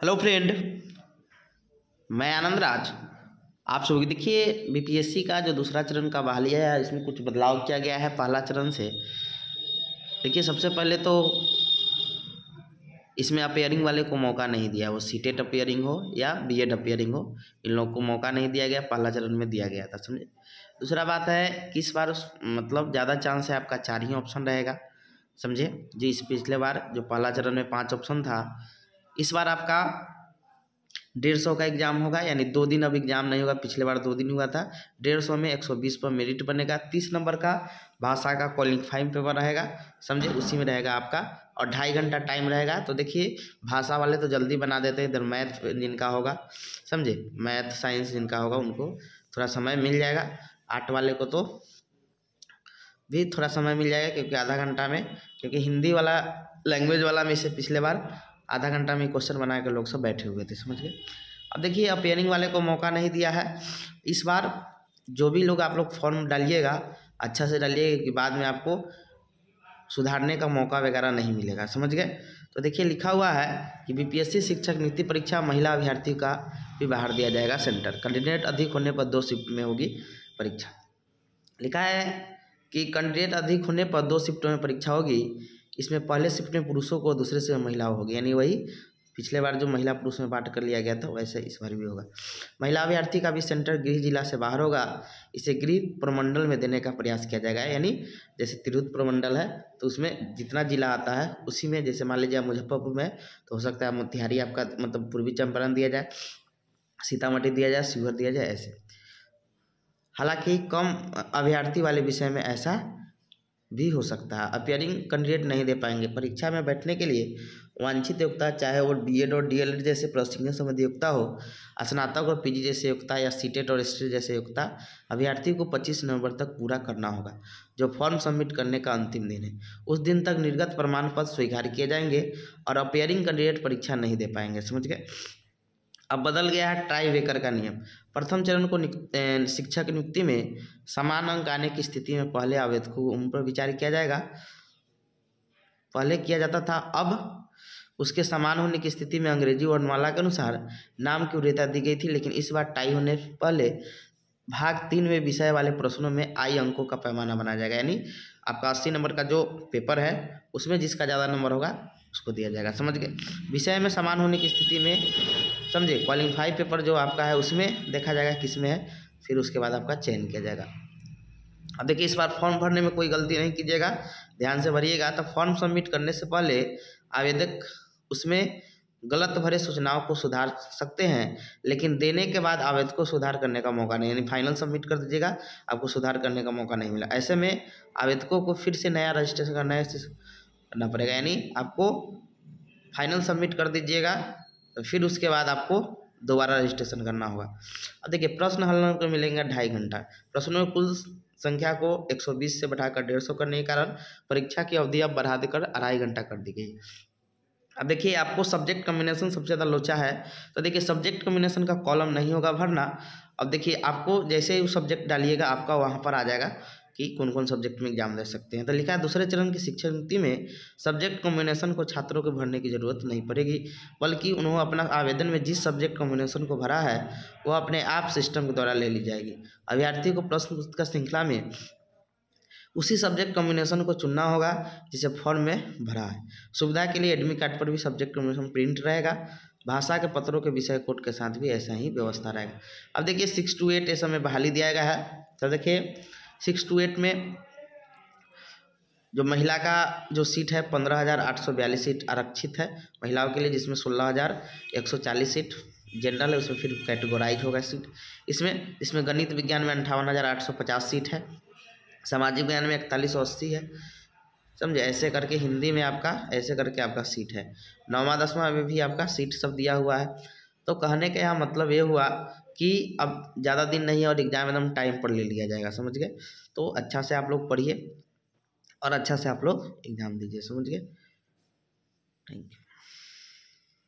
Hello friend मैं आनंद राज। आप सभी देखिए बीपीएससी का जो दूसरा चरण का बहालिया है, इसमें कुछ बदलाव किया गया है पहला चरण से। देखिए, सबसे पहले तो इसमें अपेयरिंग वाले को मौका नहीं दिया। वो सीटेट अपेयरिंग हो या बीएड अपेयरिंग हो, इन लोगों को मौका नहीं दिया गया, पहला चरण में दिया गया था, समझे? दूसरा बात है कि इस बार मतलब ज़्यादा चांस है आपका चार ही ऑप्शन रहेगा, समझे? जी, इस पिछले बार जो पहला चरण में पाँच ऑप्शन था इस बार आपका डेढ़ सौ का एग्ज़ाम होगा, यानी दो दिन अब एग्ज़ाम नहीं होगा, पिछले बार दो दिन हुआ था। डेढ़ सौ में एक सौ बीस पर मेरिट बनेगा, तीस नंबर का भाषा का क्वालिफाइंग पेपर रहेगा, समझे? उसी में रहेगा आपका, और ढाई घंटा टाइम रहेगा। तो देखिए, भाषा वाले तो जल्दी बना देते हैं, इधर मैथ जिनका होगा, समझे? मैथ साइंस जिनका होगा, उनको थोड़ा समय मिल जाएगा। आर्ट वाले को तो भी थोड़ा समय मिल जाएगा, क्योंकि आधा घंटा में, क्योंकि हिंदी वाला लैंग्वेज वाला में से पिछले बार आधा घंटा में क्वेश्चन बना के लोग सब बैठे हुए थे, समझ गए? अब देखिए अपेयरिंग वाले को मौका नहीं दिया है। इस बार जो भी लोग आप लोग फॉर्म डालिएगा अच्छा से डालिएगा कि बाद में आपको सुधारने का मौका वगैरह नहीं मिलेगा, समझ गए? तो देखिए, लिखा हुआ है कि बीपीएससी शिक्षक नीति परीक्षा महिला अभ्यर्थी का भी बाहर दिया जाएगा सेंटर। कैंडिडेट अधिक होने पर दो शिफ्ट में होगी परीक्षा। लिखा है कि कैंडिडेट अधिक होने पर दो शिफ्टों में परीक्षा होगी। इसमें पहले शिफ्ट में पुरुषों को, दूसरे से महिलाओं होगी। यानी वही पिछले बार जो महिला पुरुष में बांट कर लिया गया था, वैसे इस बार भी होगा। महिला अभ्यर्थी का भी सेंटर गृह जिला से बाहर होगा। इसे गृह प्रमंडल में देने का प्रयास किया जाएगा। यानी जैसे तिरहुत प्रमंडल है तो उसमें जितना जिला आता है, उसी में जैसे मान लीजिए मुजफ्फरपुर में तो हो सकता है मोतिहारी आपका मतलब पूर्वी चंपारण दिया जाए, सीतामढ़ी दिया जाए, शिवहर दिया जाए, ऐसे। हालाँकि कम अभ्यर्थी वाले विषय में ऐसा भी हो सकता है। अपियरिंग कैंडिडेट नहीं दे पाएँगे। परीक्षा में बैठने के लिए वांछित योग्यता चाहे वो बीएड और डीएलएड जैसे प्रशिक्षण संबंधी योग्यता हो, स्नातक और पीजी जैसे योग्यता या सीटेट और स्टेट जैसे योग्यता अभ्यर्थी को 25 नवंबर तक पूरा करना होगा, जो फॉर्म सबमिट करने का अंतिम दिन है। उस दिन तक निर्गत प्रमाण पत्र स्वीकार किए जाएँगे और अपेयरिंग कैंडिडेट परीक्षा नहीं दे पाएँगे। समझ गए? अब बदल गया है ट्राई वेकर का नियम। प्रथम चरण को शिक्षक नियुक्ति में समान अंक आने की स्थिति में पहले आवेदक को उन पर विचार किया जाएगा। पहले किया जाता था, अब उसके समान होने की स्थिति में अंग्रेज़ी वर्णमाला के अनुसार नाम की वरीयता दी गई थी, लेकिन इस बार टाई होने पहले भाग तीन में विषय वाले प्रश्नों में आई अंकों का पैमाना बनाया जाएगा। यानी आपका अस्सी नंबर का जो पेपर है, उसमें जिसका ज़्यादा नंबर होगा, उसको दिया जाएगा। समझ गए? विषय में समान होने की स्थिति में, समझे? क्वालिफाई पेपर जो आपका है, उसमें देखा जाएगा किसमें है, फिर उसके बाद आपका चयन किया जाएगा। अब देखिए, इस बार फॉर्म भरने में कोई गलती नहीं कीजिएगा, ध्यान से भरिएगा। तो फॉर्म सबमिट करने से पहले आवेदक उसमें गलत भरे सूचनाओं को सुधार सकते हैं, लेकिन देने के बाद आवेदक को सुधार करने का मौका नहीं, यानी फाइनल सबमिट कर दीजिएगा, आपको सुधार करने का मौका नहीं मिला। ऐसे में आवेदकों को फिर से नया रजिस्ट्रेशन करना है करना पड़ेगा, यानी आपको फाइनल सबमिट कर दीजिएगा तो फिर उसके बाद आपको दोबारा रजिस्ट्रेशन करना होगा। अब देखिए, प्रश्न हल को मिलेंगे ढाई घंटा। प्रश्नों में कुल संख्या को 120 से बढ़ाकर डेढ़ सौ करने के कारण परीक्षा की अवधि अब बढ़ा देकर अढ़ाई घंटा कर दी गई। अब देखिए, आपको सब्जेक्ट कम्बिनेशन सबसे ज़्यादा लोचा है तो देखिए सब्जेक्ट कम्बिनेशन का कॉलम नहीं होगा भरना। अब देखिए, आपको जैसे ही सब्जेक्ट डालिएगा, आपका वहाँ पर आ जाएगा कि कौन कौन सब्जेक्ट में एग्ज़ाम दे सकते हैं। तो लिखा है, दूसरे चरण की शिक्षा नीति में सब्जेक्ट कॉम्बिनेशन को छात्रों को भरने की ज़रूरत नहीं पड़ेगी, बल्कि उन्होंने अपना आवेदन में जिस सब्जेक्ट कॉम्बिनेशन को भरा है, वह अपने आप सिस्टम के द्वारा ले ली जाएगी। अभ्यर्थी को प्रश्न पुस्तक श्रृंखला में उसी सब्जेक्ट कॉम्बिनेशन को चुनना होगा, जिसे फॉर्म में भरा है। सुविधा के लिए एडमिट कार्ड पर भी सब्जेक्ट कॉम्बिनेशन प्रिंट रहेगा। भाषा के पत्रों के विषय कोड के साथ भी ऐसा ही व्यवस्था रहेगा। अब देखिए सिक्स टू एट ऐसा में बहाली दिया गया है। तो देखिए सिक्स टू एट में जो महिला का जो सीट है, पंद्रह हज़ार आठ सौ बयालीस सीट आरक्षित है। महिलाओं के लिए जिसमें सोलह हज़ार एक सौ चालीस सीट जनरल है, उसमें फिर कैटेगोराइज होगा सीट इसमें इसमें गणित विज्ञान में अंठावन हज़ार आठ सौ पचास सीट है। सामाजिक विज्ञान में इकतालीस सौ अस्सी है। समझे? ऐसे करके हिंदी में आपका, ऐसे करके आपका सीट है। नौवा, दसवां में भी आपका सीट सब दिया हुआ है। तो कहने का यहाँ मतलब ये हुआ कि अब ज़्यादा दिन नहीं है और एग्ज़ाम एकदम टाइम पर ले लिया जाएगा, समझ गए? तो अच्छा से आप लोग पढ़िए और अच्छा से आप लोग एग्ज़ाम दीजिए, समझ गए? Thank you